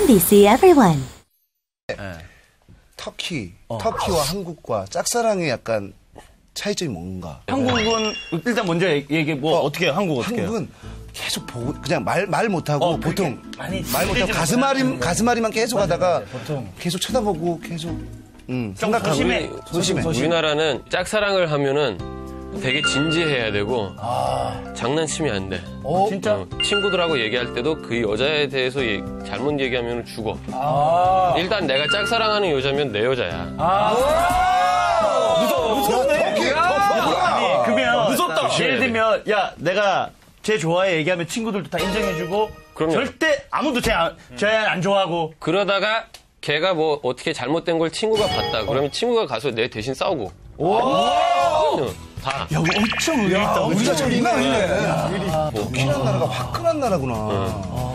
NBC Everyone. 터키, 터키와 한국과 짝사랑의 약간 차이점이 뭔가? 한국은 일단 먼저 얘기 뭐 어, 떻게 한국 어떻게? 한국은 계속 보고 그냥 말 말 못하고 어, 보통 많이 말 못하고 가슴앓이 가슴앓이만 계속 하다가 보통. 계속 쳐다보고 계속 음, 좀 생각하고 소심해. 소심해. 우리나라는 짝사랑을 하면은 되게 진지해야 되고 장난치면 안 돼. 진짜? 어, 친구들하고 얘기할 때도 그 여자에 대해서 얘- 잘못 얘기하면 죽어. 일단 내가 짝사랑하는 여자면 내 여자야. 아니 그러면 무섭다. 예를 들면 야 내가 쟤 좋아해 얘기하면 친구들도 다 인정해주고 그럼요. 절대 아무도 쟤안 쟤안 좋아하고 그러다가 걔가 뭐 어떻게 잘못된 걸 친구가 봤다. 그러면 친구가 가서 내 대신 싸우고. 그럼요. 다. 야 엄청 의리 있다. 우리가 장난 아니네. 터키란 나라가 화끈한 나라구나.